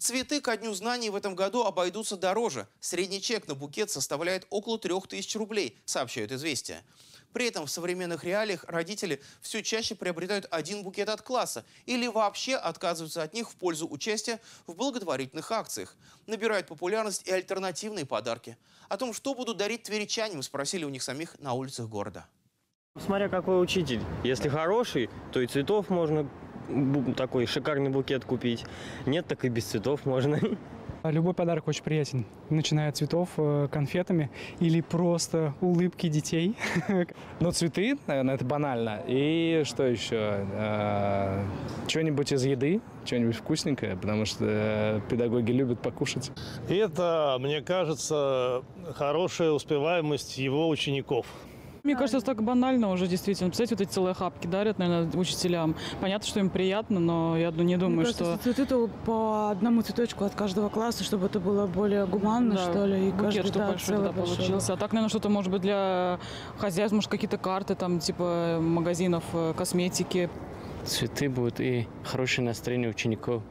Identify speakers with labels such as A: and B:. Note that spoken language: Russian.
A: Цветы ко Дню знаний в этом году обойдутся дороже. Средний чек на букет составляет около 3000 рублей, сообщают «Известия». При этом в современных реалиях родители все чаще приобретают один букет от класса или вообще отказываются от них в пользу участия в благотворительных акциях. Набирают популярность и альтернативные подарки. О том, что будут дарить тверичане, мы спросили у них самих на улицах города.
B: Смотря какой учитель. Если хороший, то и цветов можно такой шикарный букет купить. Нет, так и без цветов можно.
C: Любой подарок очень приятен, начиная от цветов, э, конфетами или просто улыбки детей.
D: Ну, цветы, наверное, это банально. И что еще? Э, Что-нибудь из еды, что-нибудь вкусненькое, потому что э, педагоги любят покушать.
E: И это, мне кажется, хорошая успеваемость его учеников.
F: Мне кажется, это так банально уже, действительно. Представляете, вот эти целые хапки дарят, наверное, учителям. Понятно, что им приятно, но я не думаю,
G: Мне
F: что...
G: кажется, цветы то по одному цветочку от каждого класса, чтобы это было более гуманно,
F: Да,
G: что ли, и
F: букет,
G: каждый
F: чтобы
G: да,
F: большой тогда
G: большой.
F: получился. А так, наверное, что-то может быть для хозяйств, может, какие-то карты, там, типа магазинов э, косметики.
H: Цветы будут и хорошее настроение учеников.